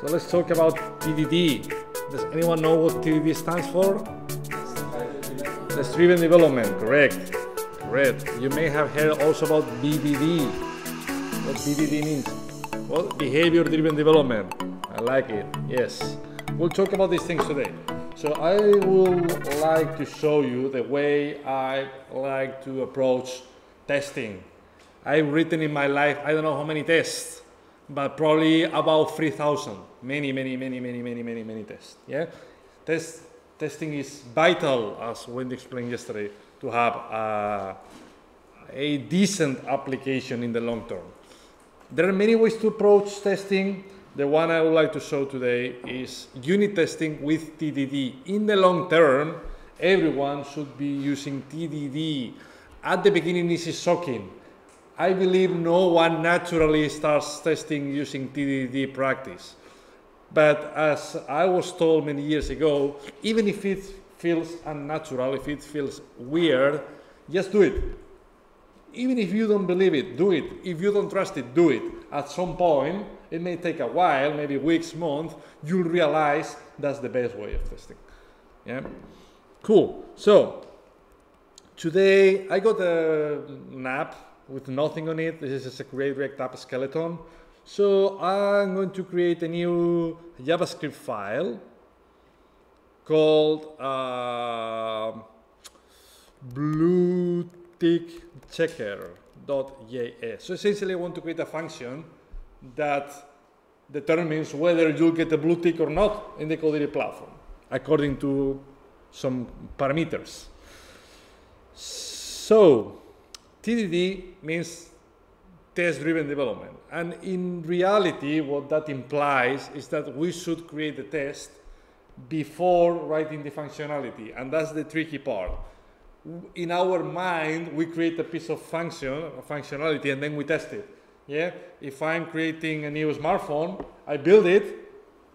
So let's talk about TDD. Does anyone know what TDD stands for? Test driven development, correct. Correct. You may have heard also about BDD. What BDD means? Well, behavior driven development. I like it. Yes. We'll talk about these things today. So I would like to show you the way I like to approach testing. I've written in my life, I don't know how many tests, but probably about 3,000. Many, many, many, many, many, many, many tests. Yeah? Test, testing is vital, as Wendy explained yesterday, to have a, a decent application in the long term. There are many ways to approach testing. The one I would like to show today is unit testing with TDD. In the long term, everyone should be using TDD. At the beginning, this is shocking. I believe no one naturally starts testing using TDD practice. But as I was told many years ago, even if it feels unnatural, if it feels weird, just do it. Even if you don't believe it, do it. If you don't trust it, do it. At some point, it may take a while, maybe weeks, months, you'll realize that's the best way of testing. Yeah? Cool. So, today I got a, an app with nothing on it. This is a Create React app skeleton. So, I'm going to create a new JavaScript file called uh. So essentially I want to create a function that determines whether you'll get a blue tick or not in the Kodiri platform, according to some parameters. So TDD means test-driven development. And in reality, what that implies is that we should create the test before writing the functionality. And that's the tricky part. In our mind, we create a piece of function, a functionality, and then we test it. Yeah? If I'm creating a new smartphone, I build it,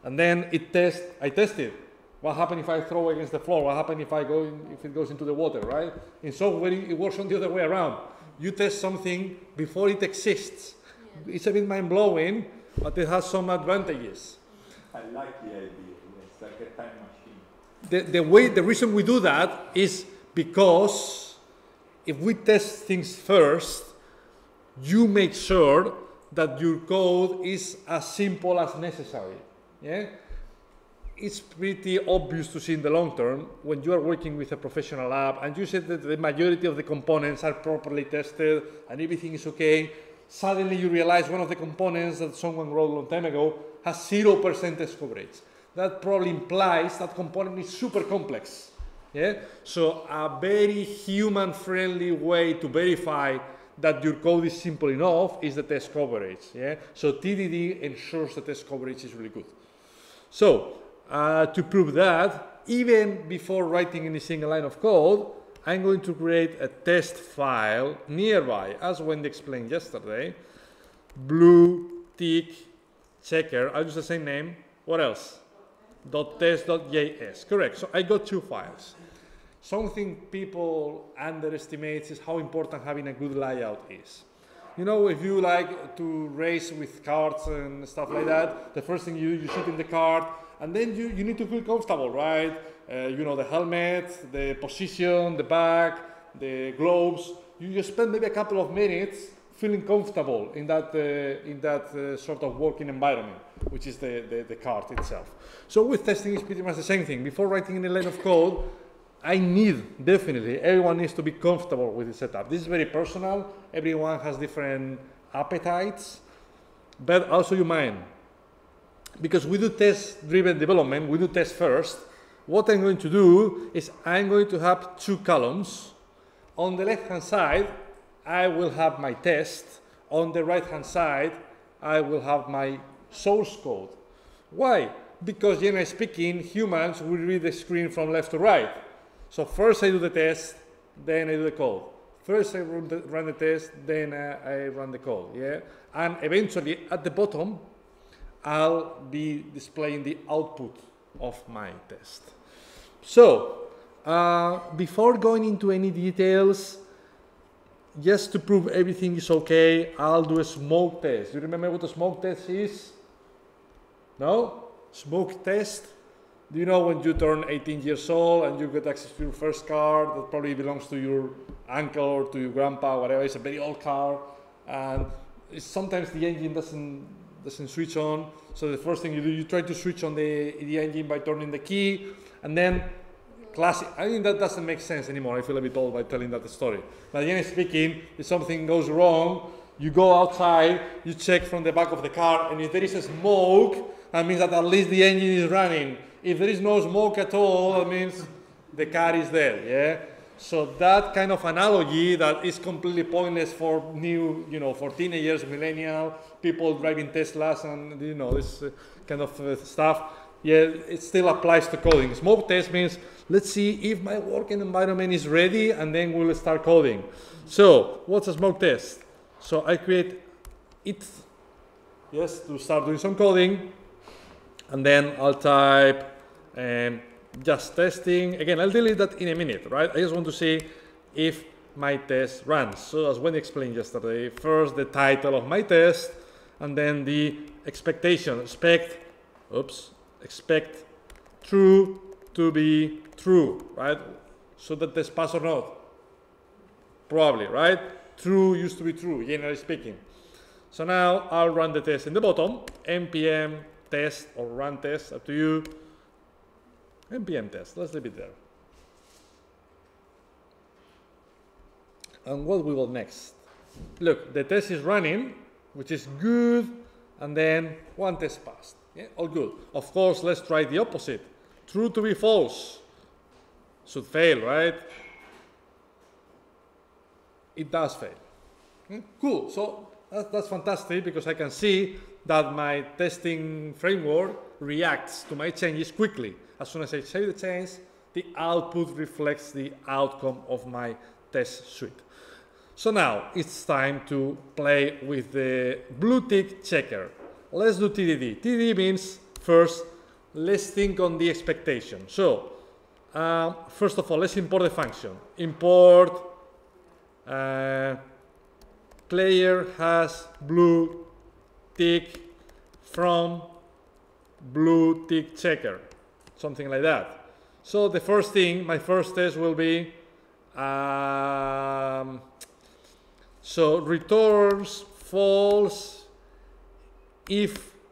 and then it test, I test it. What happens if I throw against the floor? What happens if I go in, if it goes into the water, right? In software, it works on the other way around. You test something before it exists. Yeah. It's a bit mind blowing, but it has some advantages. I like the idea. It's like a time machine. The, the way, the reason we do that is because if we test things first, you make sure that your code is as simple as necessary. Yeah? It's pretty obvious to see in the long term when you are working with a professional app and you see that the majority of the components are properly tested and everything is okay. Suddenly you realize one of the components that someone wrote a long time ago has 0% test coverage. That probably implies that component is super complex. Yeah? So a very human-friendly way to verify that your code is simple enough is the test coverage. Yeah? So TDD ensures the test coverage is really good. So uh, to prove that, even before writing any single line of code, I'm going to create a test file nearby, as Wendy explained yesterday. Blue tick checker. I'll use the same name. What else? Dot .test.js. Correct. So I got two files. Something people underestimate is how important having a good layout is. You know, if you like to race with carts and stuff like that, the first thing you you sit in the cart, and then you, you need to feel comfortable, right? Uh, you know, the helmet, the position, the bag, the gloves. You just spend maybe a couple of minutes feeling comfortable in that, uh, in that uh, sort of working environment, which is the, the, the cart itself. So with testing, it's pretty much the same thing. Before writing any line of code, I need, definitely, everyone needs to be comfortable with the setup. This is very personal. Everyone has different appetites, but also your mind. Because we do test-driven development, we do test first. What I'm going to do is I'm going to have two columns. On the left-hand side, I will have my test. On the right-hand side, I will have my source code. Why? Because generally speaking, humans will read the screen from left to right. So first I do the test, then I do the code. First I run the, run the test, then uh, I run the code, yeah? And eventually at the bottom, I'll be displaying the output of my test. So, uh, before going into any details, just to prove everything is okay, I'll do a smoke test. You remember what a smoke test is? No? Smoke test. Do you know when you turn 18 years old and you get access to your first car that probably belongs to your uncle or to your grandpa, whatever? It's a very old car, and sometimes the engine doesn't doesn't switch on. So the first thing you do, you try to switch on the the engine by turning the key, and then classic. I think that doesn't make sense anymore. I feel a bit old by telling that story. But generally speaking, if something goes wrong, you go outside, you check from the back of the car, and if there is a smoke, that means that at least the engine is running. If there is no smoke at all, that means the car is there. Yeah. So that kind of analogy that is completely pointless for new, you know, for teenagers, millennial people driving Teslas and you know this uh, kind of uh, stuff. Yeah, it still applies to coding. Smoke test means let's see if my working environment is ready, and then we'll start coding. So what's a smoke test? So I create it, yes, to start doing some coding, and then I'll type um, just testing. Again, I'll delete that in a minute, right? I just want to see if my test runs. So as Wendy explained yesterday, first the title of my test, and then the expectation. Expect, oops, expect true to be true, right? So that test pass or not? Probably, right? True used to be true, generally speaking. So now I'll run the test in the bottom, npm test or run test, up to you npm test, let's leave it there. And what we will next? Look, the test is running, which is good, and then one test passed. Yeah, all good. Of course, let's try the opposite. True to be false. Should fail, right? It does fail. Cool. So that's fantastic because I can see that my testing framework reacts to my changes quickly. As soon as I save the change, the output reflects the outcome of my test suite. So now it's time to play with the blue tick checker. Let's do TDD. TDD means first, let's think on the expectation. So um, first of all, let's import the function. Import uh, player has blue tick from blue tick checker, something like that. So the first thing, my first test will be, um, so returns false if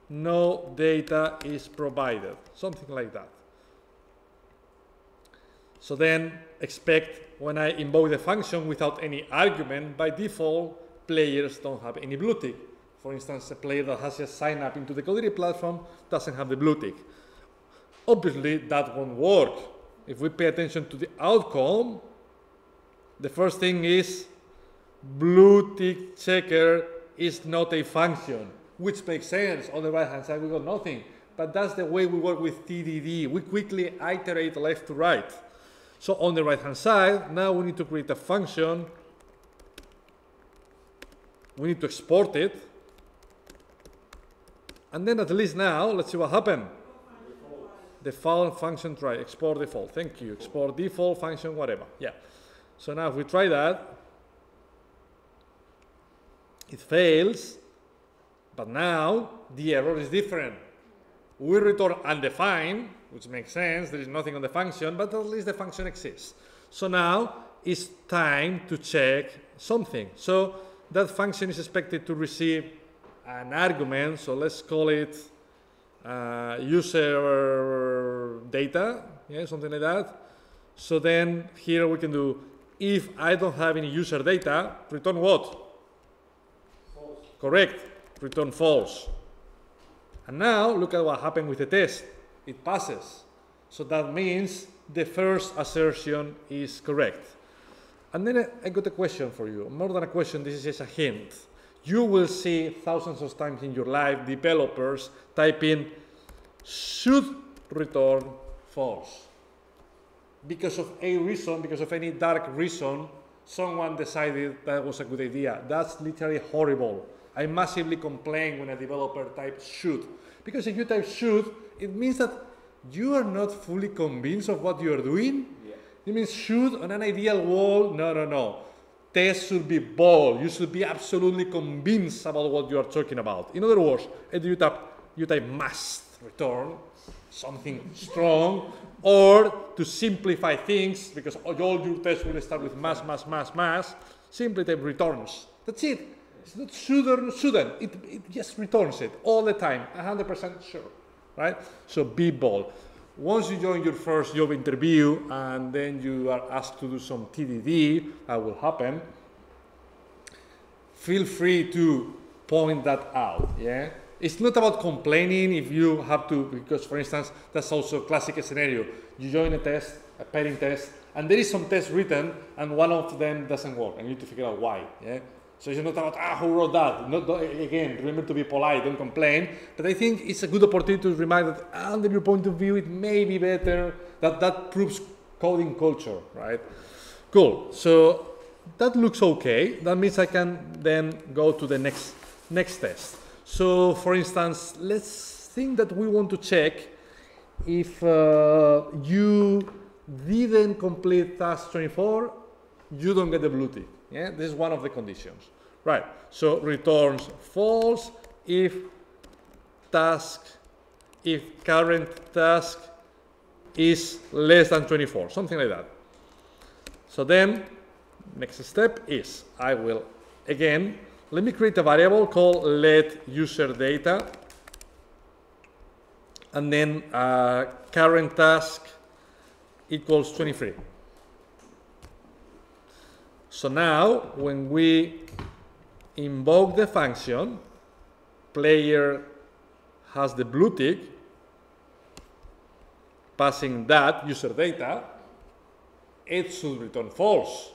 no data is provided, something like that. So then expect when I invoke the function without any argument, by default, players don't have any blue tick. For instance, a player that has just signed up into the Kodiri platform doesn't have the blue tick. Obviously, that won't work. If we pay attention to the outcome, the first thing is blue tick checker is not a function, which makes sense. On the right hand side, we got nothing. But that's the way we work with TDD. We quickly iterate left to right. So on the right hand side, now we need to create a function. We need to export it. And then at least now, let's see what Default function try, export default. Thank you. Export default function, whatever. Yeah. So now if we try that, it fails, but now the error is different. We return undefined, which makes sense, there is nothing on the function, but at least the function exists. So now it's time to check something. So that function is expected to receive an argument, so let's call it uh, user data, yeah, something like that. So then here we can do, if I don't have any user data, return what? False. Correct, return false. And now look at what happened with the test. It passes. So that means the first assertion is correct. And then I got a question for you. More than a question, this is just a hint. You will see thousands of times in your life developers typing should return false. Because of a reason, because of any dark reason, someone decided that was a good idea. That's literally horrible. I massively complain when a developer types should. Because if you type should, it means that you are not fully convinced of what you are doing. Yeah. It means should on an ideal world, no, no, no. Test should be bold. You should be absolutely convinced about what you are talking about. In other words, if you tap you type must return something strong, or to simplify things, because all your tests will start with mass, mass, mass, mass, simply type returns. That's it. It's not shouldn't, shouldn't. It, it just returns it all the time, 100% sure, right? So be bold. Once you join your first job interview and then you are asked to do some TDD, that will happen, feel free to point that out, yeah? It's not about complaining if you have to, because for instance, that's also a classic scenario. You join a test, a pairing test, and there is some test written, and one of them doesn't work, and you need to figure out why. Yeah? So it's not about, ah, who wrote that? Not, again, remember to be polite, don't complain. But I think it's a good opportunity to remind that under your point of view, it may be better, that that proves coding culture, right? Cool. So that looks okay. That means I can then go to the next, next test. So for instance, let's think that we want to check if uh, you didn't complete task 24, you don't get the blue tick. Yeah, this is one of the conditions. Right, so returns false if task, if current task is less than 24, something like that. So then, next step is I will again let me create a variable called let user data and then uh, current task equals 23. So now when we invoke the function, player has the blue tick, passing that user data, it should return false.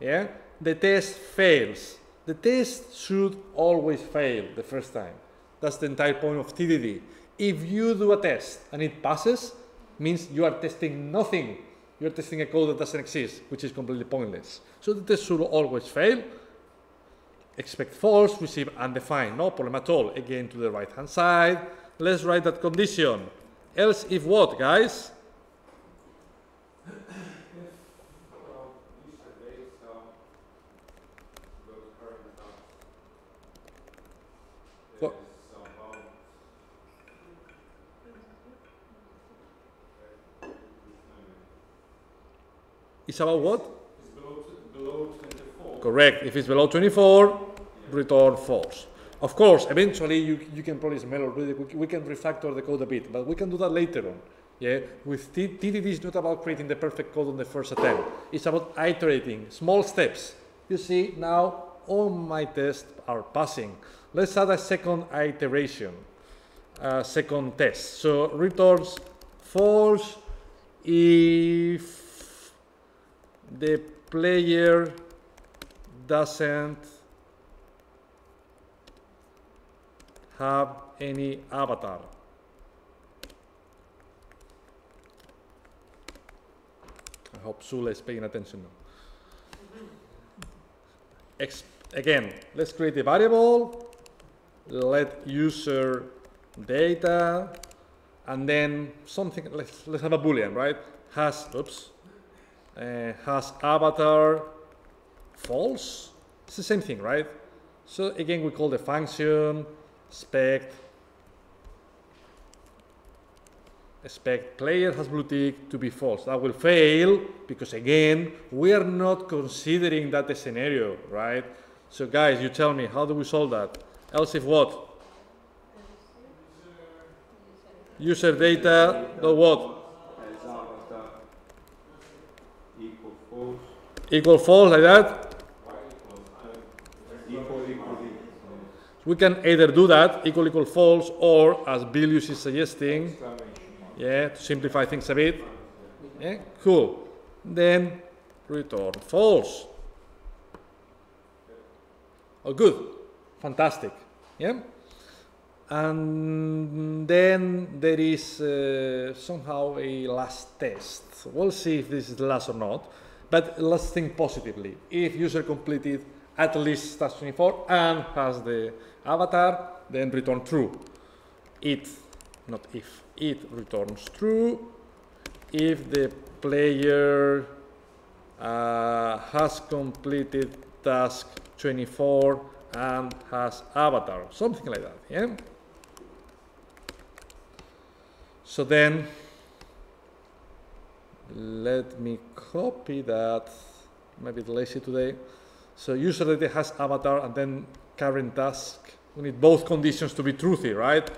Yeah? The test fails the test should always fail the first time. That's the entire point of TDD. If you do a test and it passes, means you are testing nothing. You're testing a code that doesn't exist, which is completely pointless. So the test should always fail. Expect false, receive undefined, no problem at all. Again to the right hand side. Let's write that condition. Else if what, guys? It's about what? It's below, below 24. Correct. If it's below 24, yeah. return false. Of course, eventually you, you can probably smell already, we can refactor the code a bit, but we can do that later on. Yeah, with TDD is not about creating the perfect code on the first attempt. It's about iterating, small steps. You see, now all my tests are passing. Let's add a second iteration, a second test. So returns false if the player doesn't have any avatar. I hope Sula is paying attention now. Ex again, let's create a variable, let user data, and then something, let's, let's have a boolean, right? Has, oops, uh, has avatar false. It's the same thing, right? So again, we call the function expect expect player has blue tick to be false. That will fail because again, we are not considering that scenario, right? So guys, you tell me, how do we solve that? Else if what? User data, the what? equal false like that. We can either do that, equal equal false, or as Bilius is suggesting, yeah, to simplify things a bit. Yeah, cool. Then return false. Oh, good. Fantastic. Yeah. And then there is uh, somehow a last test. We'll see if this is the last or not. But let's think positively. If user completed at least task 24 and has the avatar, then return true. It, not if, it returns true if the player uh, has completed task 24 and has avatar, something like that, yeah? So then, let me copy that. Maybe it's lazy today. So user data has avatar and then current task. We need both conditions to be truthy, right?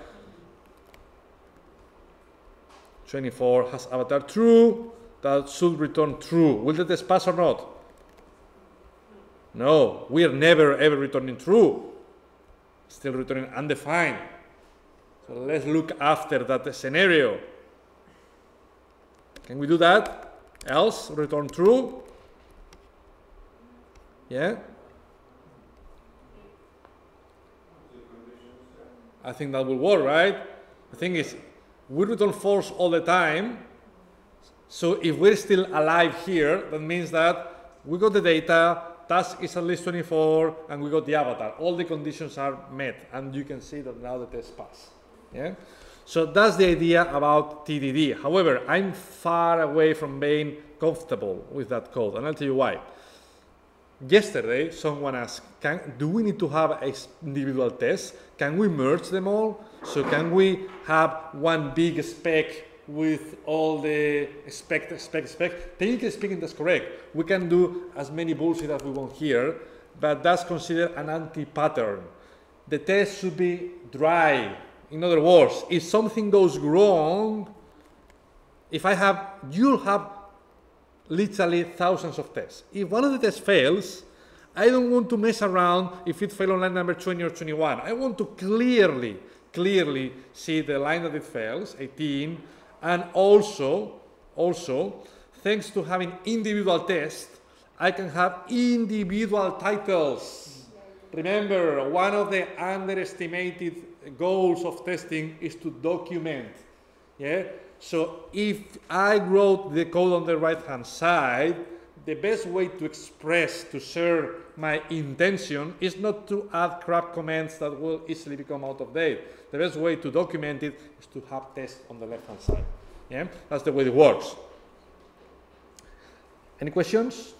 24 has avatar true. That should return true. Will the test pass or not? No, we are never ever returning true. Still returning undefined. So let's look after that scenario. Can we do that? Else, return true. Yeah? I think that will work, right? The thing is, we return false all the time. So if we're still alive here, that means that we got the data, task is at least 24, and we got the avatar. All the conditions are met, and you can see that now the test pass. Yeah? So that's the idea about TDD. However, I'm far away from being comfortable with that code, and I'll tell you why. Yesterday, someone asked, can, do we need to have individual tests? Can we merge them all? So can we have one big spec with all the spec, spec, spec? Technically speaking, that's correct. We can do as many bullshit as we want here, but that's considered an anti-pattern. The test should be dry. In other words, if something goes wrong, if I have, you'll have literally thousands of tests. If one of the tests fails, I don't want to mess around if it failed on line number 20 or 21. I want to clearly, clearly see the line that it fails, 18, and also, also, thanks to having individual tests, I can have individual titles. Remember, one of the underestimated goals of testing is to document. Yeah? So if I wrote the code on the right hand side, the best way to express, to share my intention is not to add crap comments that will easily become out of date. The best way to document it is to have tests on the left hand side. Yeah, that's the way it works. Any questions?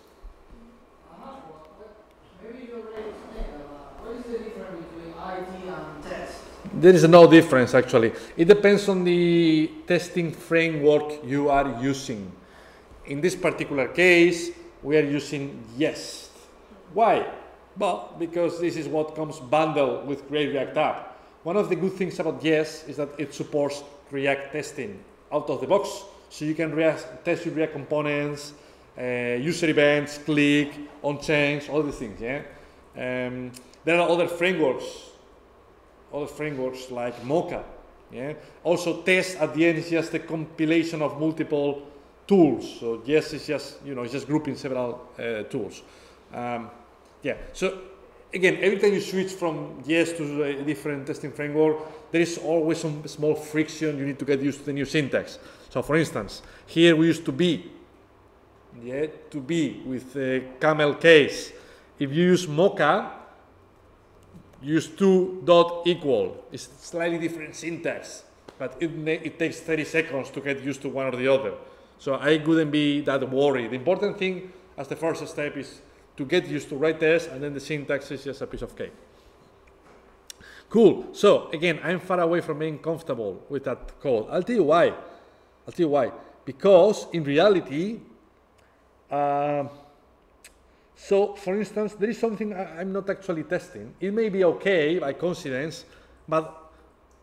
There is no difference actually. It depends on the testing framework you are using. In this particular case, we are using Jest. Why? Well, because this is what comes bundled with Create React App. One of the good things about Jest is that it supports React testing out of the box. So you can test your React components, uh, user events, click, on change, all these things. Yeah. Um, there are other frameworks other frameworks like Mocha. Yeah? Also, test at the end is just a compilation of multiple tools. So yes, it's just you know it's just grouping several uh, tools. Um, yeah. So again, every time you switch from Jest to a different testing framework, there is always some small friction. You need to get used to the new syntax. So for instance, here we used to be, yeah, to be with camel case. If you use Mocha, use 2 dot equal. It's slightly different syntax, but it, it takes 30 seconds to get used to one or the other. So I wouldn't be that worried. The important thing as the first step is to get used to write tests, and then the syntax is just a piece of cake. Cool. So again, I'm far away from being comfortable with that code. I'll tell you why. I'll tell you why. Because in reality, uh, so, for instance, there is something I'm not actually testing. It may be okay by coincidence, but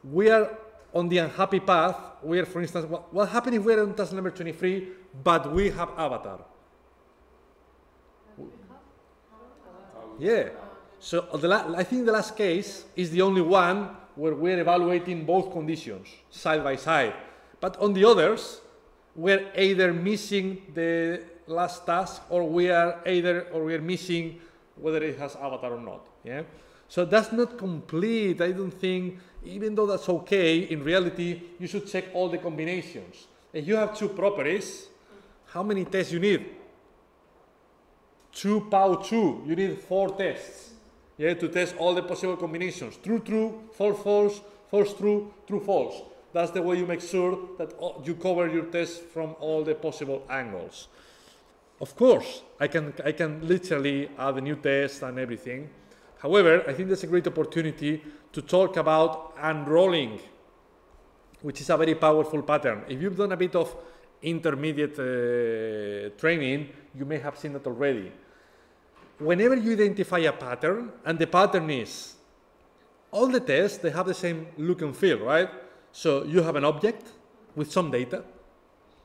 we are on the unhappy path where, for instance, what, what happens if we're on task number 23, but we have avatar? Yeah. So I think the last case is the only one where we're evaluating both conditions side by side. But on the others, we're either missing the last task or we are either or we are missing whether it has avatar or not yeah? So that's not complete. I don't think even though that's okay in reality you should check all the combinations. If you have two properties. How many tests you need two pow two you need four tests yeah to test all the possible combinations true true false false false true true false that's the way you make sure that you cover your test from all the possible angles of course, I can, I can literally add a new test and everything. However, I think that's a great opportunity to talk about unrolling. which is a very powerful pattern. If you've done a bit of intermediate uh, training, you may have seen that already. Whenever you identify a pattern, and the pattern is all the tests, they have the same look and feel, right? So you have an object with some data,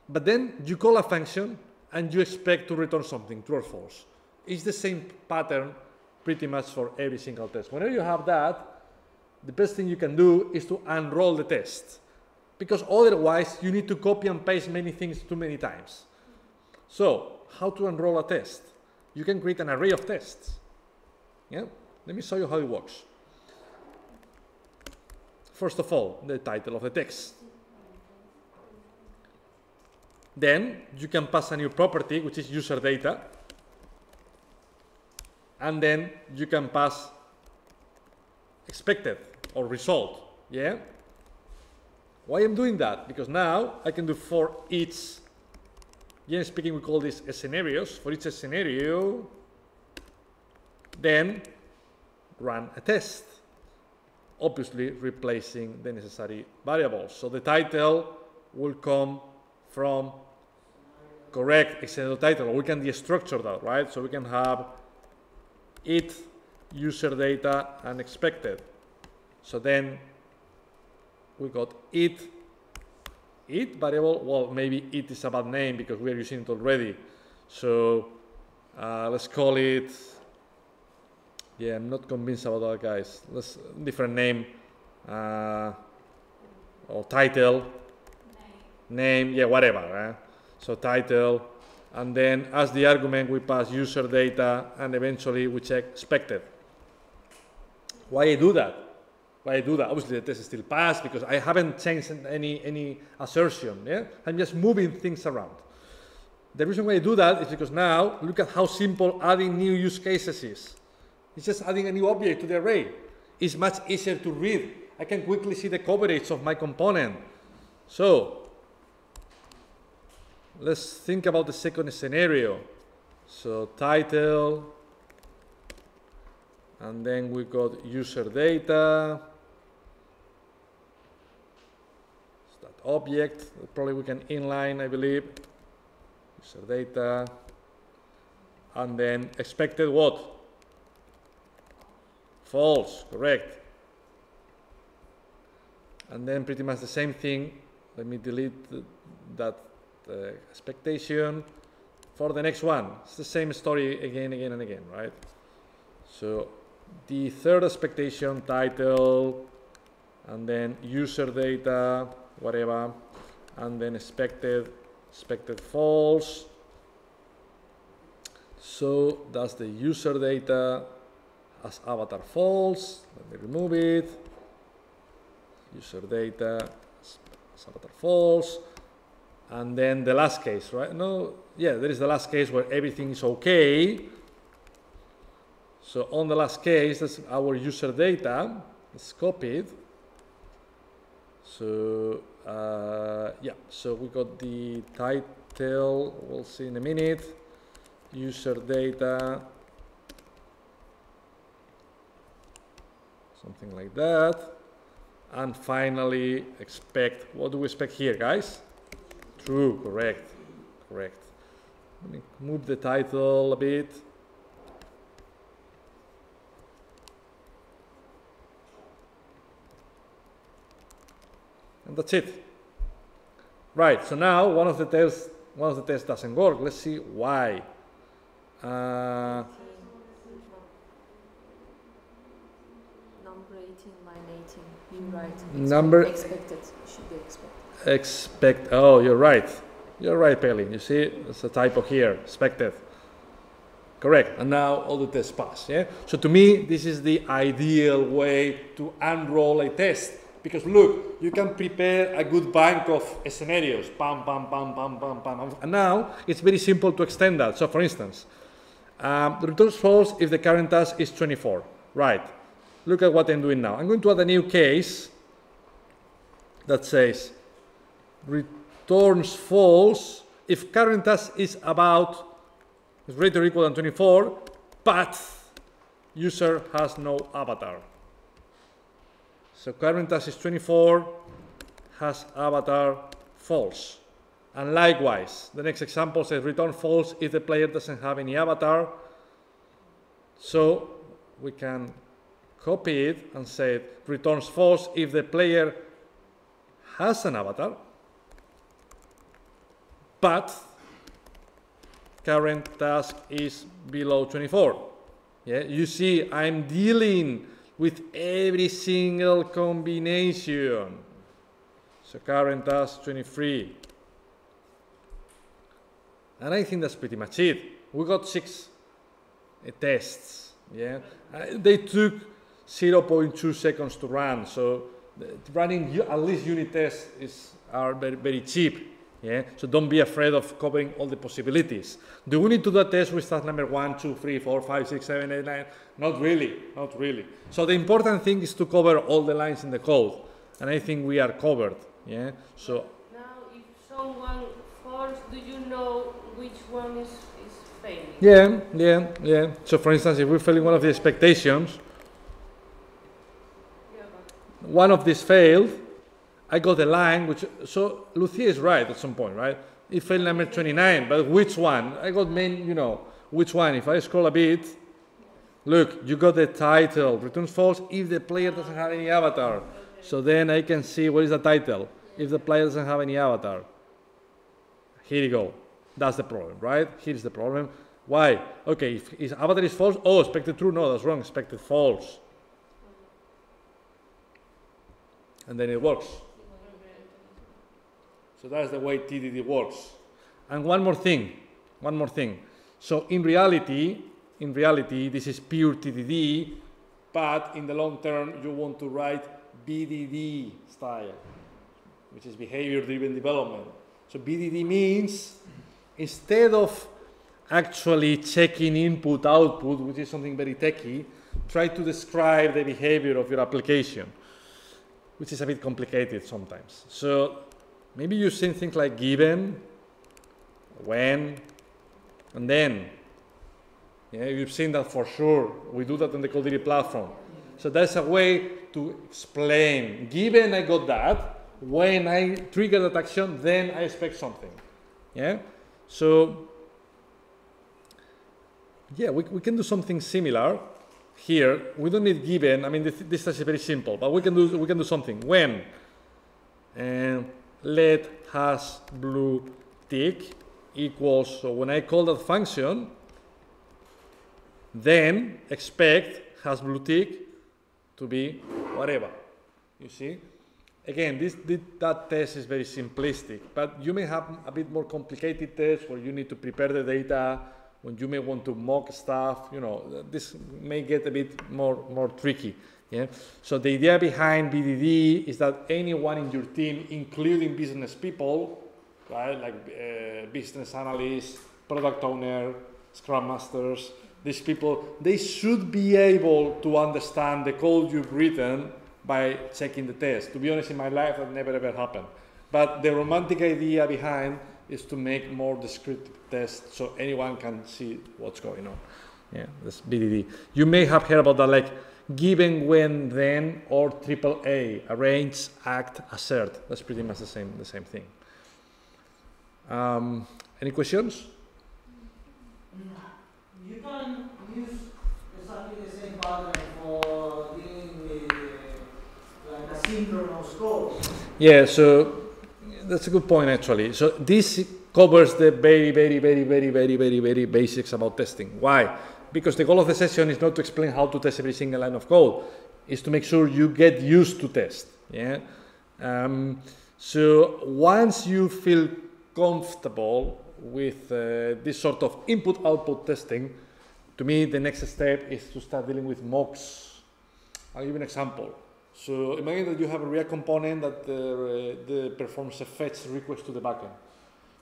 but then you call a function and you expect to return something, true or false. It's the same pattern pretty much for every single test. Whenever you have that, the best thing you can do is to unroll the test because otherwise you need to copy and paste many things too many times. So, how to enroll a test? You can create an array of tests. Yeah? Let me show you how it works. First of all, the title of the text. Then you can pass a new property, which is user data. And then you can pass expected or result. Yeah? Why I'm doing that? Because now I can do for each, generally speaking, we call this a scenarios. For each scenario, then run a test. Obviously, replacing the necessary variables. So the title will come from correct scenario title. We can destructure that, right? So we can have it, user data, and expected. So then we got it, it variable, well, maybe it is a bad name because we are using it already. So uh, let's call it, yeah, I'm not convinced about that, guys. Let's, different name, uh, or title, name, yeah, whatever. Eh? So title, and then as the argument we pass user data, and eventually we check expected. Why I do that? Why I do that. Obviously, the test is still passed because I haven't changed any, any assertion. Yeah? I'm just moving things around. The reason why I do that is because now, look at how simple adding new use cases is. It's just adding a new object to the array. It's much easier to read. I can quickly see the coverage of my component. So, let's think about the second scenario. So, title, and then we got user data. Object, probably we can inline, I believe, user data, and then expected what? False, correct. And then pretty much the same thing, let me delete that uh, expectation for the next one. It's the same story again, again, and again, right? So the third expectation title, and then user data, whatever, and then expected, expected false. So that's the user data as avatar false. Let me remove it. User data as avatar false. And then the last case, right? No, yeah, there is the last case where everything is okay. So on the last case, that's our user data. Let's it. So uh, yeah, so we got the title, we'll see in a minute, user data, something like that. And finally, expect, what do we expect here, guys? True, correct, correct. Let me move the title a bit. And that's it. Right, so now one of the tests, one of the tests doesn't work. Let's see why. Uh, Number 18, line 18. You're right. Number- expected. Should be expected. expect, oh, you're right. You're right, Pelin. You see, it's a typo here, expected. Correct. And now all the tests pass. Yeah. So to me, this is the ideal way to unroll a test. Because look, you can prepare a good bank of scenarios. And now it's very simple to extend that. So for instance, um, the returns false if the current task is 24. Right. Look at what I'm doing now. I'm going to add a new case that says returns false if current task is about is greater or equal than 24, but user has no avatar. So current task is 24, has avatar false. And likewise, the next example says return false if the player doesn't have any avatar. So we can copy it and say it returns false if the player has an avatar, but current task is below 24. Yeah, you see, I'm dealing with every single combination. So current task 23. And I think that's pretty much it. We got six uh, tests. Yeah, uh, they took 0.2 seconds to run. So running at least unit tests is are very very cheap. Yeah, so don't be afraid of covering all the possibilities. Do we need to do a test with task number one, two, three, four, five, six, seven, eight, nine? Not really, not really. So the important thing is to cover all the lines in the code, and I think we are covered. Yeah. So Now, if someone falls, do you know which one is, is failing? yeah, yeah, yeah. So for instance, if we're failing one of the expectations, Yeah, one of these failed, I got a line which, so Lucia is right at some point, right? It failed number 29, but which one? I got main, you know, which one? If I scroll a bit, look, you got the title, returns false if the player doesn't have any avatar. So then I can see what is the title if the player doesn't have any avatar. Here you go. That's the problem, right? Here's the problem. Why? Okay, if his avatar is false, oh, expected true, no, that's wrong, expected false. And then it works. So that's the way TDD works. And one more thing, one more thing. So in reality, in reality, this is pure TDD, but in the long term, you want to write BDD style, which is behavior-driven development. So BDD means instead of actually checking input output, which is something very techy, try to describe the behavior of your application, which is a bit complicated sometimes. So maybe using things like given, when, and then. Yeah, you've seen that for sure. We do that on the Kodiri platform. So that's a way to explain. Given I got that, when I trigger that action, then I expect something. Yeah. So yeah, we, we can do something similar here. We don't need given. I mean, this, this is very simple, but we can do we can do something when and let has blue tick equals. So when I call that function, then expect has blue tick to be whatever. You see? Again, this, this, that test is very simplistic, but you may have a bit more complicated tests where you need to prepare the data, when you may want to mock stuff, you know, this may get a bit more, more tricky. Yeah. So the idea behind BDD is that anyone in your team, including business people, right, like uh, business analysts, product owner, scrum masters, these people, they should be able to understand the code you've written by checking the test. To be honest, in my life, that never ever happened. But the romantic idea behind is to make more descriptive tests so anyone can see what's going on. Yeah, that's BDD. You may have heard about that, like given, when, then, or triple A, arrange, act, assert. That's pretty much the same, the same thing. Um, any questions? You can use exactly the same pattern for dealing with uh, like asynchronous calls. Yeah, so that's a good point actually. So this covers the very, very, very, very, very, very, very basics about testing. Why? Because the goal of the session is not to explain how to test every single line of code, is to make sure you get used to test. Yeah. Um, so once you feel comfortable with uh, this sort of input-output testing, to me the next step is to start dealing with mocks. I'll give you an example. So imagine that you have a React component that uh, performs a fetch request to the backend.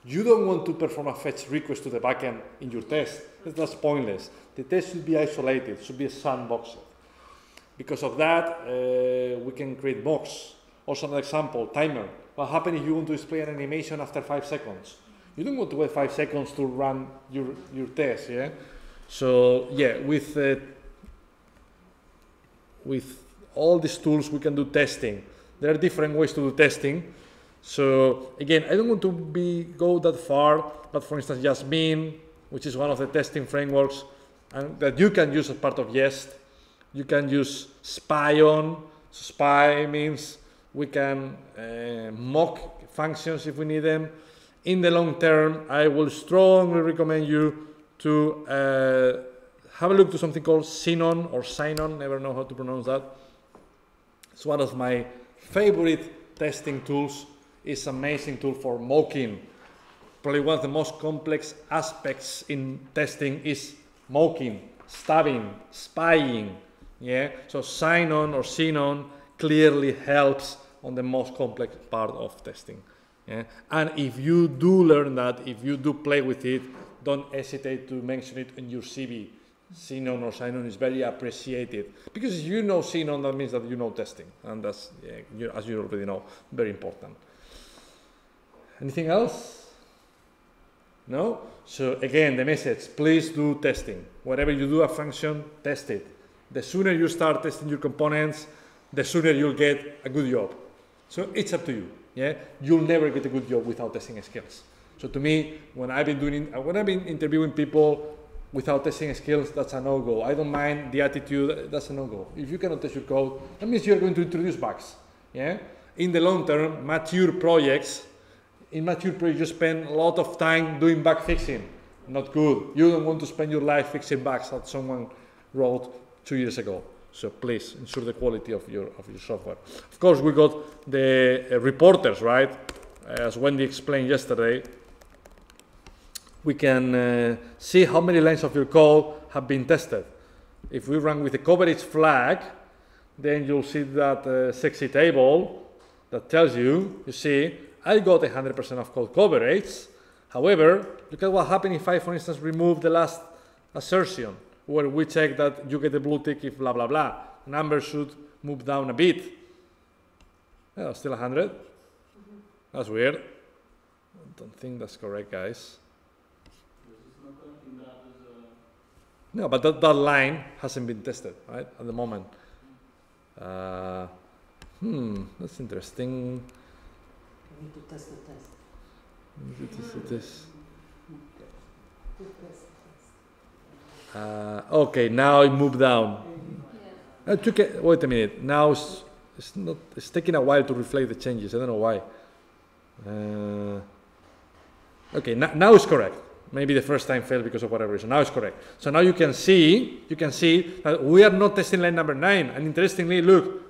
You don't want to perform a fetch request to the backend in your test. That's pointless. The test should be isolated, should be sandboxed. Because of that, uh, we can create mocks. Also, an example, timer. What happens if you want to display an animation after five seconds? You don't want to wait five seconds to run your, your test, yeah? So, yeah, with, uh, with all these tools, we can do testing. There are different ways to do testing. So again, I don't want to be go that far, but for instance, Jasmine, which is one of the testing frameworks and that you can use as part of Jest, you can use Spy-on. So spy means we can uh, mock functions if we need them. In the long term, I will strongly recommend you to uh, have a look to something called Sinon or Sinon, never know how to pronounce that. It's one of my favorite testing tools. It's amazing tool for mocking. Probably one of the most complex aspects in testing is mocking, stubbing, spying. Yeah, so Sinon or Sinon clearly helps on the most complex part of testing. Yeah? And if you do learn that, if you do play with it, don't hesitate to mention it in your CV. Sinon or Sinon is very appreciated because you know Sinon, that means that you know testing, and that's, yeah, as you already know, very important. Anything else? No? So again, the message, please do testing. Whatever you do a function, test it. The sooner you start testing your components, the sooner you'll get a good job. So it's up to you. Yeah, you'll never get a good job without testing skills. So to me, when I've been doing, uh, when I've been interviewing people without testing skills, that's a no-go. I don't mind the attitude, that's a no-go. If you cannot test your code, that means you're going to introduce bugs. Yeah, in the long term, mature projects, in mature projects, you spend a lot of time doing bug fixing. Not good. You don't want to spend your life fixing bugs that someone wrote two years ago. So please ensure the quality of your of your software. Of course, we got the uh, reporters, right? As Wendy explained yesterday, we can uh, see how many lines of your code have been tested. If we run with the coverage flag, then you'll see that uh, sexy table that tells you, you see, I got 100% of code coverage. However, look at what happened if I, for instance, remove the last assertion where we check that you get a blue tick if blah, blah, blah. Number should move down a bit. Yeah, still 100. That's weird. I don't think that's correct, guys. No, but that, that line hasn't been tested, right, at the moment. Uh, hmm, that's interesting. Need to test the test. It is, it is. To test the test. Uh, okay, now it moved down. Yeah. Uh, took a- wait a minute. Now it's, it's not. It's taking a while to reflect the changes. I don't know why. Uh, okay, now, now it's correct. Maybe the first time failed because of whatever reason. Now it's correct. So now you can see. You can see that we are not testing line number nine. And interestingly, look.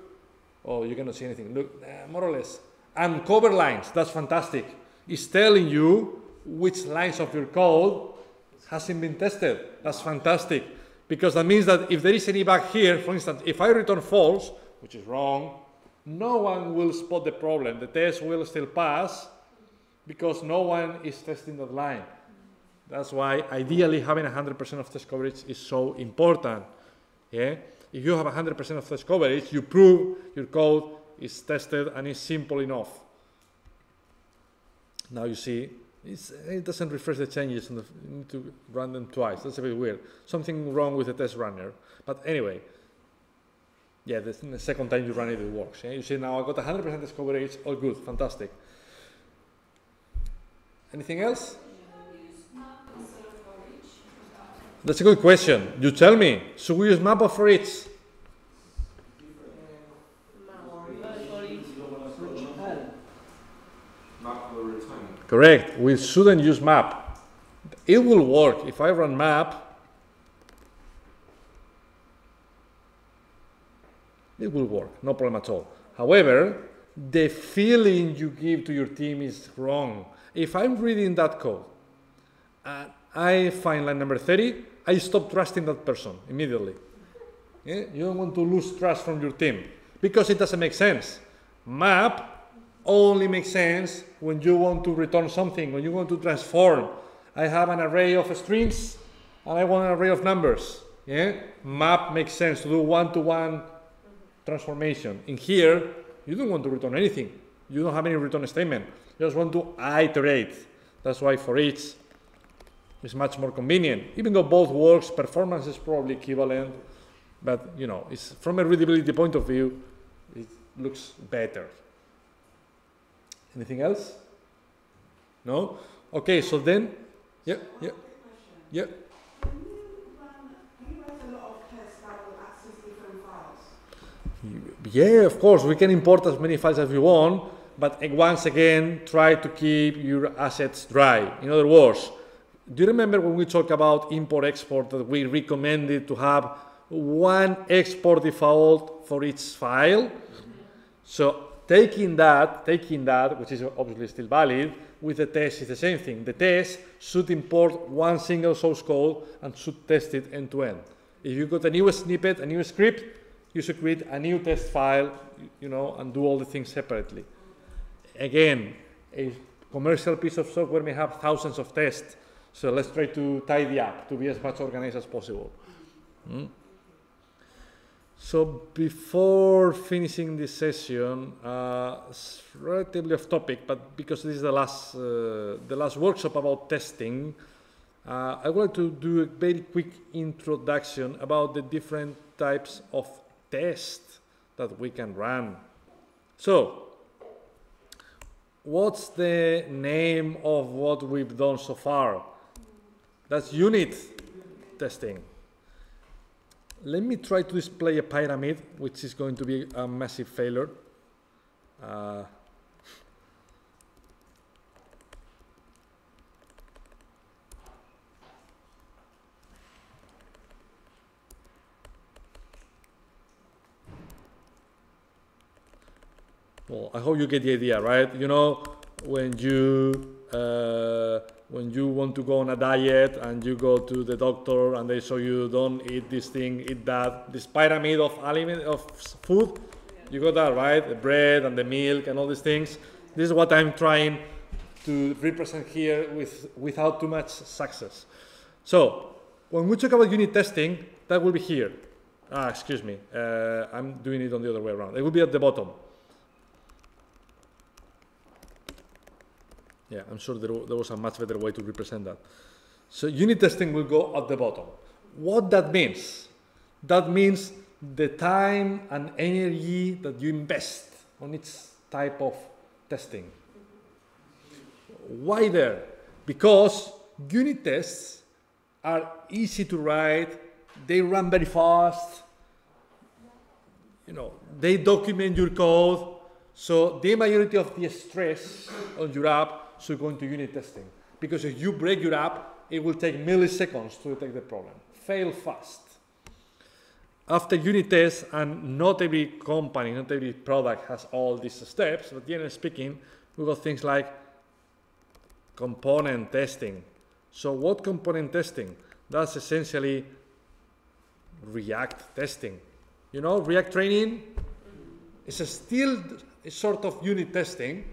Oh, you cannot see anything. Look, uh, more or less. And cover lines. That's fantastic. It's telling you which lines of your code hasn't been tested. That's fantastic. Because that means that if there is any bug here, for instance, if I return false, which is wrong, no one will spot the problem. The test will still pass because no one is testing that line. That's why ideally having 100% of test coverage is so important. Yeah? If you have 100% of test coverage, you prove your code is tested and is simple enough. Now you see, it doesn't refresh the changes, and you need to run them twice. That's a bit weird. Something wrong with the test runner. But anyway, yeah, the, the second time you run it, it works. Yeah? You see now I got 100% test coverage, all good, fantastic. Anything else? That's a good question. You tell me. Should we use map or for each? Map will return. Correct. We shouldn't use map. It will work. If I run map, it will work. No problem at all. However, the feeling you give to your team is wrong. If I'm reading that code and I find line number 30, I stop trusting that person immediately. Yeah? You don't want to lose trust from your team because it doesn't make sense. Map only makes sense when you want to return something, when you want to transform. I have an array of strings and I want an array of numbers. Yeah? Map makes sense to do one-to-one transformation. In here, you don't want to return anything. You don't have any return statement. You just want to iterate. That's why for each it's much more convenient. Even though both works, performance is probably equivalent, but you know, it's from a readability point of view, it, looks better. Anything else? No? Okay, so then, yeah, yeah, yeah. Yeah, of course, we can import as many files as we want, but uh, once again, try to keep your assets dry. In other words, do you remember when we talked about import export that we recommended to have one export default for each file? So taking that, taking that, which is obviously still valid, with the test is the same thing. The test should import one single source code and should test it end to end. If you got a new snippet, a new script, you should create a new test file, you know, and do all the things separately. Again, a commercial piece of software may have thousands of tests, so let's try to tidy up to be as much organized as possible. Mm. So before finishing this session, uh, it's relatively off topic, but because this is the last uh, the last workshop about testing, uh, I like to do a very quick introduction about the different types of tests that we can run. So, what's the name of what we've done so far? That's unit testing. Let me try to display a pyramid, which is going to be a massive failure. Uh, well, I hope you get the idea, right? You know, when you uh, when you want to go on a diet and you go to the doctor and they show you don't eat this thing, eat that, this pyramid of aliment of food, you got that right, the bread and the milk and all these things. This is what I'm trying to represent here with without too much success. So when we talk about unit testing, that will be here. Ah, excuse me, uh, I'm doing it on the other way around. It will be at the bottom. Yeah, I'm sure there, there was a much better way to represent that. So unit testing will go at the bottom. What that means? That means the time and energy that you invest on each type of testing. Why there? Because unit tests are easy to write, they run very fast, you know, they document your code, so the majority of the stress on your app should go into unit testing. Because if you break your app, it will take milliseconds to detect the problem. Fail fast. After unit tests, and not every company, not every product has all these steps, but generally speaking, we got things like component testing. So what component testing? That's essentially React testing. You know, React training is still a sort of unit testing,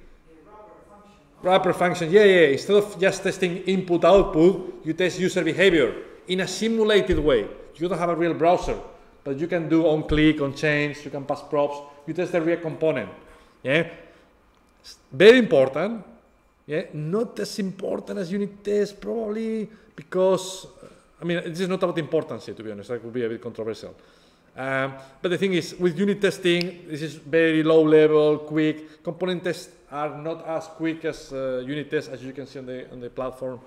Wrapper function, yeah, yeah, instead of just testing input output, you test user behavior in a simulated way. You don't have a real browser, but you can do on click, on change, you can pass props, you test the real component. Yeah, very important. Yeah, not as important as unit test probably because I mean this is not about importance here, to be honest. That would be a bit controversial. Um, but the thing is, with unit testing, this is very low level, quick. Component tests are not as quick as uh, unit tests, as you can see on the on the platform,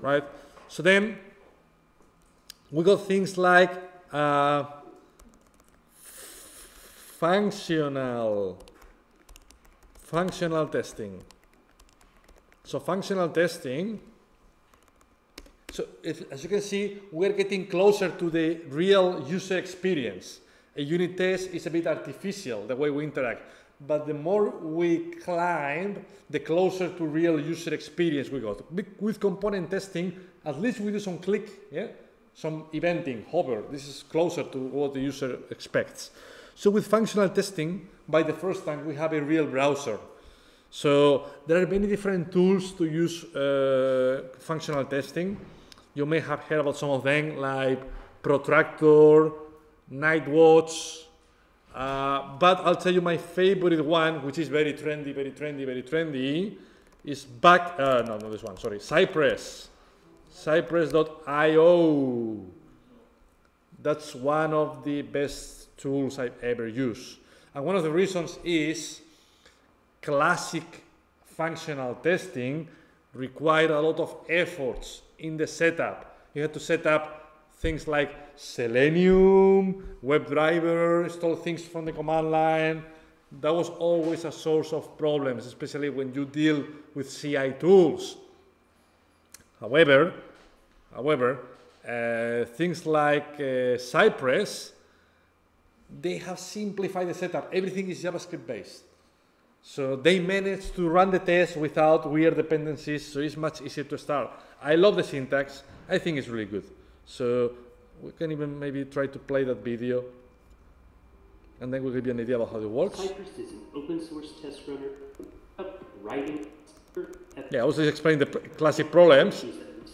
right? So then we got things like uh, functional functional testing. So functional testing so if, as you can see, we're getting closer to the real user experience. A unit test is a bit artificial, the way we interact. But the more we climb, the closer to real user experience we got. With component testing, at least we do some click, yeah? some eventing, hover. This is closer to what the user expects. So with functional testing, by the first time, we have a real browser. So there are many different tools to use uh, functional testing. You may have heard about some of them, like Protractor, Nightwatch. Uh, but I'll tell you my favorite one, which is very trendy, very trendy, very trendy, is back. Uh, no, this one. Sorry, Cypress. Cypress.io. That's one of the best tools I've ever used. And one of the reasons is classic functional testing required a lot of efforts in the setup. You had to set up things like Selenium, WebDriver, install things from the command line. That was always a source of problems, especially when you deal with CI tools. However, however, uh, things like uh, Cypress, they have simplified the setup. Everything is JavaScript based. So they managed to run the test without weird dependencies, so it's much easier to start. I love the syntax. I think it's really good. So we can even maybe try to play that video and then we'll give you an idea about how it works. Cypress is an open source test runner, writing. Yeah, I was just explaining the classic problems.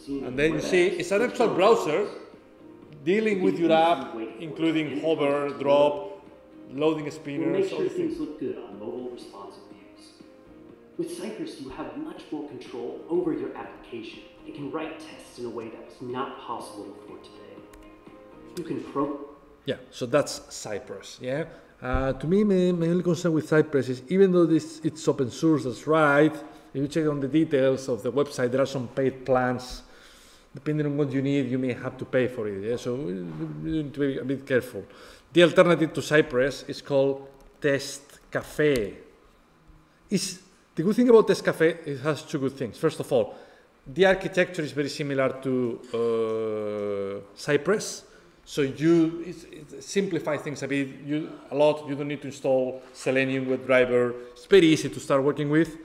And then you see it's an actual browser dealing with your app, including hover, drop, loading spinners, all sure these things things. look good on mobile responsive views. With Cypress, you have much more control over your application. It can write tests in a way that was not possible before today. You can pro Yeah, so that's Cypress. Yeah. Uh, to me, my, my only concern with Cypress is even though this it's open source, that's right. If you check on the details of the website, there are some paid plans. Depending on what you need, you may have to pay for it. Yeah, so we need to be a bit careful. The alternative to Cypress is called Test Cafe. Is the good thing about Test Cafe? It has two good things. First of all, the architecture is very similar to uh, Cypress. So you simplify things a bit. You a lot. You don't need to install Selenium WebDriver. It's very easy to start working with.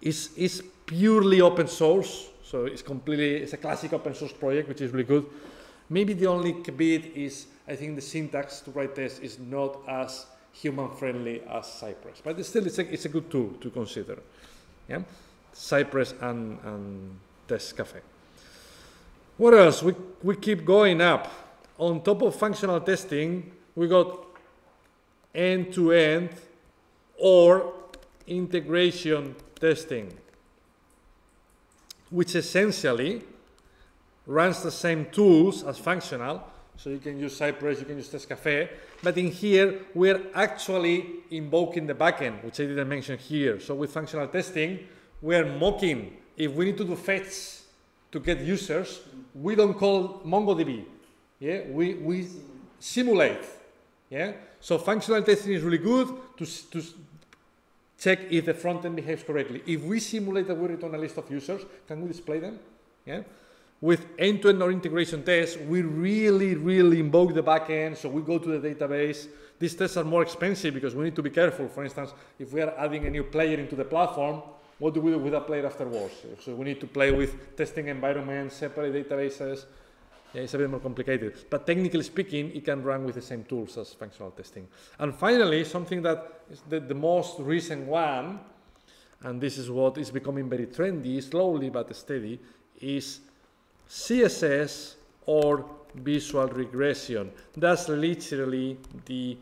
It's, it's purely open source, so it's completely it's a classic open source project, which is really good. Maybe the only bit is I think the syntax to write tests is not as human friendly as Cypress, but it's still it's a, it's a good tool to consider. Yeah, Cypress and, and Test Cafe. What else? We, we keep going up. On top of functional testing, we got end to end or integration testing, which essentially runs the same tools as functional. So you can use Cypress, you can use Test Cafe, but in here we're actually invoking the backend, which I didn't mention here. So with functional testing, we're mocking. If we need to do fetch to get users, we don't call MongoDB. Yeah, we, we simulate. Yeah, so functional testing is really good to, to check if the front end behaves correctly. If we simulate that we return a list of users, can we display them? Yeah. With end-to-end or integration tests, we really, really invoke the backend. So we go to the database. These tests are more expensive because we need to be careful. For instance, if we are adding a new player into the platform, what do we do with that player afterwards? So we need to play with testing environments, separate databases. Yeah, it's a bit more complicated. But technically speaking, it can run with the same tools as functional testing. And finally, something that is the, the most recent one, and this is what is becoming very trendy, slowly but steady, is CSS or visual regression. That's literally the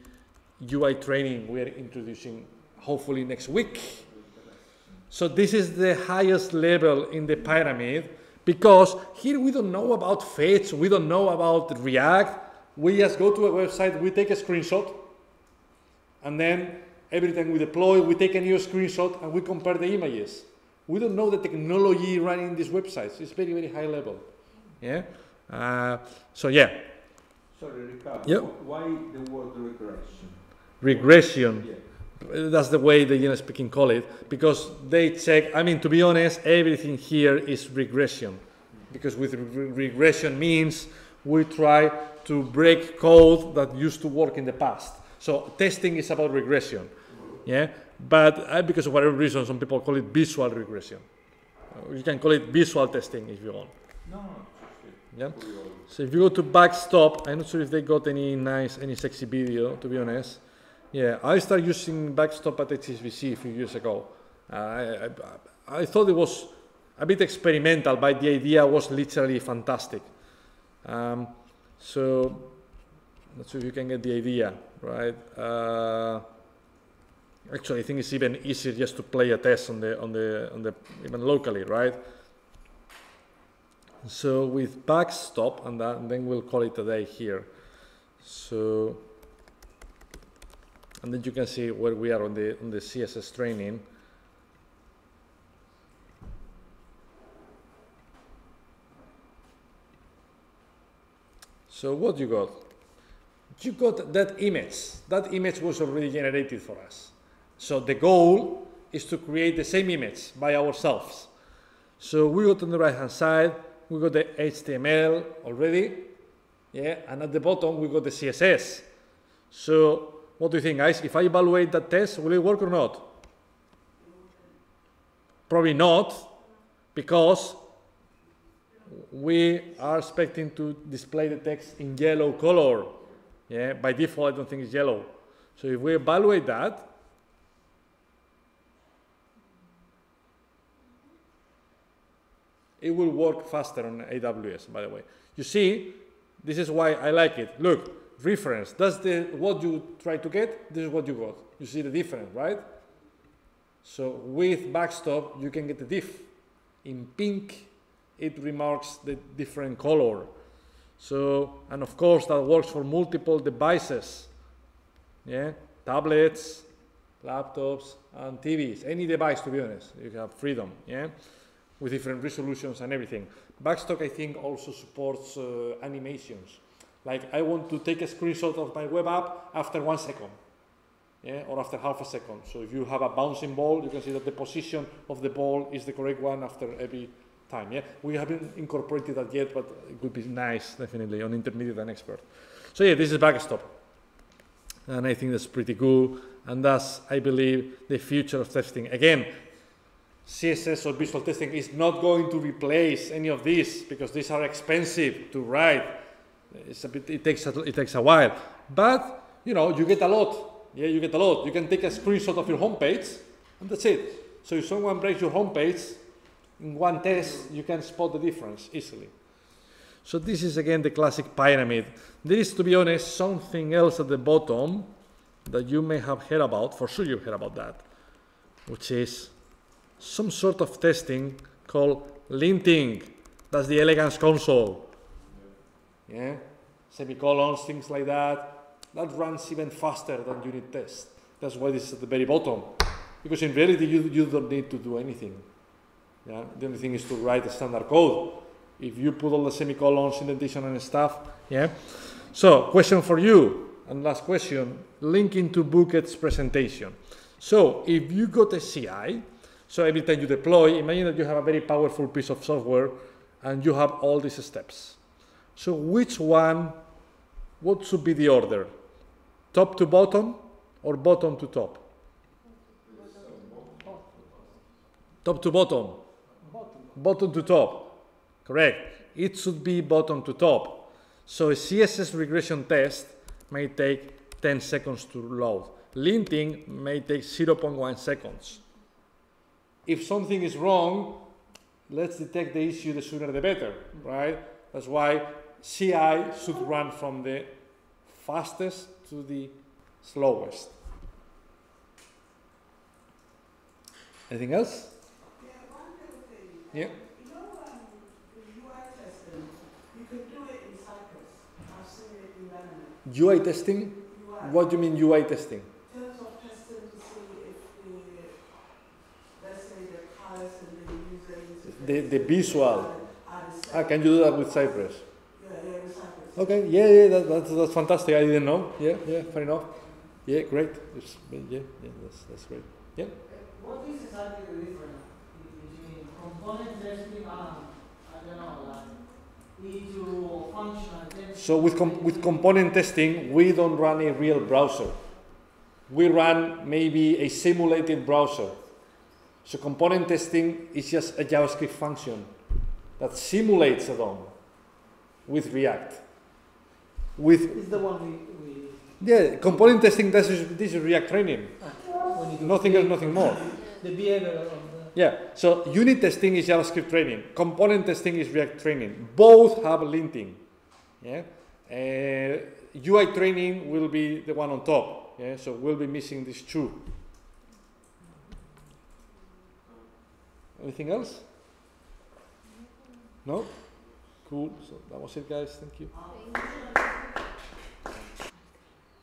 UI training we're introducing hopefully next week. So this is the highest level in the pyramid because here we don't know about fetch, we don't know about React. We just go to a website, we take a screenshot, and then every time we deploy, we take a new screenshot and we compare the images. We don't know the technology running these websites. It's very, very high level. Yeah. Uh, so yeah, Sorry, Ricardo. Wh- Why the word regression? regression. Yeah. That's the way the know, speaking call it because they check. I mean, to be honest, everything here is regression because with re- regression means we try to break code that used to work in the past. So testing is about regression, yeah. But uh, because of whatever reason, some people call it visual regression. Uh, You can call it visual testing if you want. No, Yeah. So if you go to Backstop, I'm not sure if they got any nice, any sexy video, to be honest. Yeah, I started using Backstop at HSBC a few years ago. Uh, I, I, I thought it was a bit experimental, but the idea was literally fantastic. Um, so, not sure if you can get the idea, right? Uh, actually, I think it's even easier just to play a test on the on the on the even locally, right? So with backstop, and, that, and then we'll call it a day here. So and then you can see where we are on the on the CSS training. So what you got? You got that image. That image was already generated for us. So the goal is to create the same image by ourselves. So we got on the right hand side, we got the HTML already, yeah, and at the bottom we got the CSS. So what do you think, guys? If I evaluate that test, will it work or not? Probably not, because we are expecting to display the text in yellow color. Yeah, by default, I don't think it's yellow. So if we evaluate that, it will work faster on AWS, by the way. You see, this is why I like it. Look, reference, that's the what you try to get, this is what you got. You see the difference, right? So with backstop, you can get the diff. In pink, it remarks the different color. So, and of course that works for multiple devices. Yeah, tablets, laptops, and TVs. Any device, to be honest, you have freedom. Yeah, with different resolutions and everything. Backstop, I think, also supports uh, animations. Like I want to take a screenshot of my web app after one second. Yeah, or after half a second. So if you have a bouncing ball, you can see that the position of the ball is the correct one after every time. Yeah, we haven't incorporated that yet, but it would be nice, definitely, on intermediate and expert. So yeah, this is backstop, and I think that's pretty cool. And that's, I believe, the future of testing. Again, CSS or visual testing is not going to replace any of these because these are expensive to write. It's a bit, it takes a, it takes a while, but you know you get a lot. Yeah, you get a lot. You can take a screenshot of your homepage, and that's it. So if someone breaks your homepage, in one test, you can spot the difference easily. So this is again the classic pyramid. There is, to be honest, something else at the bottom that you may have heard about, for sure you've heard about that, which is some sort of testing called linting. That's the elegance console. Yeah, semicolons, things like that. That runs even faster than unit test. That's why this is at the very bottom. Because in reality, you, you don't need to do anything. Yeah? The only thing is to write a standard code. If you put all the semicolons, indentation and stuff, yeah. So, question for you, and last question, linking to Booket's presentation. So, if you got a CI, so every time you deploy, imagine that you have a very powerful piece of software and you have all these steps. So which one, what should be the order? Top to bottom or bottom to top? Top to bottom. Bottom to top. Correct. It should be bottom to top. So a CSS regression test may take 10 seconds to load. Linting may take 0.1 seconds. If something is wrong, let's detect the issue the sooner the better, right? That's why CI should run from the fastest to the slowest. Anything else? Yeah. Yeah. UI testing. UI. What do you mean UI testing? In terms of testing to see if the, let's say the and the user. The, the visual. Ah, can you do that with Cypress? Yeah, yeah, with Cypress. Okay, yeah, yeah, that, that's, that's fantastic. I didn't know. Yeah, yeah, fair enough. Yeah, great. It's, yeah, yeah, that's, that's great. Yeah. What is exactly the difference between component testing and, I don't know, like, functional testing? So with, com- with component testing, we don't run a real browser. We run maybe a simulated browser. So component testing is just a JavaScript function that simulates a DOM with React. With Is the one we, we, yeah, component testing. This is this is React training. when Nothing else, nothing more. the behavior of the. Yeah. So unit testing is JavaScript training. Component testing is React training. Both have linting. Yeah. Uh, UI training will be the one on top. Yeah. So we'll be missing these two. Anything else? No. Cool. So that was it, guys. Thank you. Thank you.